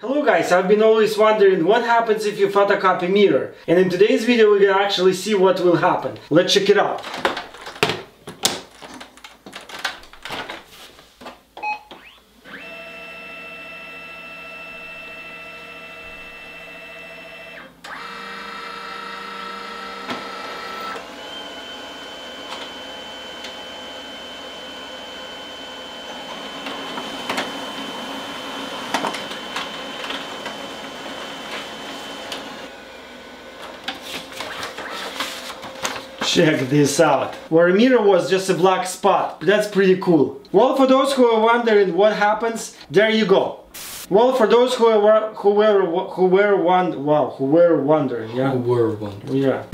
Hello guys, I've been always wondering what happens if you photocopy mirror. And in today's video we're gonna actually see what will happen. Let's check it out. Check this out. Where a mirror was just a black spot. That's pretty cool. Well, for those who are wondering what happens, there you go. Well, for those who were who were who were one wow who were wondering, yeah, Who were wondering. yeah.